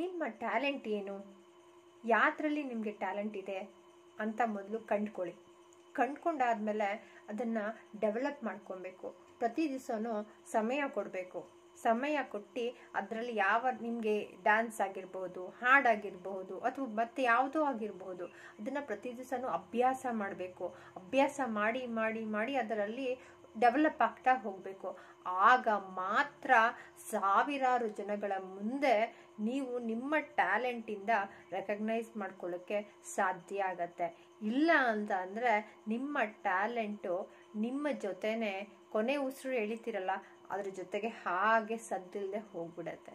ನಿಮ್ಮ ಟ್ಯಾಲೆಂಟ್ ಏನು? ಯಾವುದ್ರಲ್ಲಿ ನಿಮಗೆ ಟ್ಯಾಲೆಂಟ್ ಇದೆ ಅಂತ ಮೊದಲು ಕಂಡ್ಕೊಳ್ಳಿ. ಕಂಡ್ಕೊಂಡಾದ್ಮೇಲೆ ಅದನ್ನು ಡೆವಲಪ್ ಮಾಡ್ಕೊಬೇಕು. ಪ್ರತಿ ದಿವಸನೂ ಸಮಯ ಕೊಡಬೇಕು. ಸಮಯ ಕೊಟ್ಟು ಅದರಲ್ಲಿ ಯಾವ ನಿಮಗೆ ಡ್ಯಾನ್ಸ್ ಆಗಿರ್ಬೋದು, ಹಾಡಾಗಿರ್ಬೋದು ಅಥವಾ ಮತ್ತೆ ಯಾವುದೋ ಆಗಿರ್ಬೋದು, ಅದನ್ನು ಪ್ರತಿ ದಿವಸನೂ ಅಭ್ಯಾಸ ಮಾಡಬೇಕು. ಅಭ್ಯಾಸ ಮಾಡಿ ಮಾಡಿ ಮಾಡಿ ಅದರಲ್ಲಿ ಡೆವಲಪ್ ಆಗ್ತಾ ಹೋಗಬೇಕು. ಆಗ ಮಾತ್ರ ಸಾವಿರಾರು ಜನಗಳ ಮುಂದೆ ನೀವು ನಿಮ್ಮ ಟ್ಯಾಲೆಂಟಿಂದ ರೆಕಗ್ನೈಸ್ ಮಾಡ್ಕೊಳ್ಳೋಕ್ಕೆ ಸಾಧ್ಯ ಆಗತ್ತೆ. ಇಲ್ಲ ಅಂತ ಅಂದರೆ ನಿಮ್ಮ ಟ್ಯಾಲೆಂಟು ನಿಮ್ಮ ಜೊತೆನೆ ಕೊನೆ ಉಸಿರು ಎಳಿತೀರಲ್ಲ, ಅದ್ರ ಜೊತೆಗೆ ಹಾಗೆ ಸದ್ದಿಲ್ಲದೆ ಹೋಗ್ಬಿಡತ್ತೆ.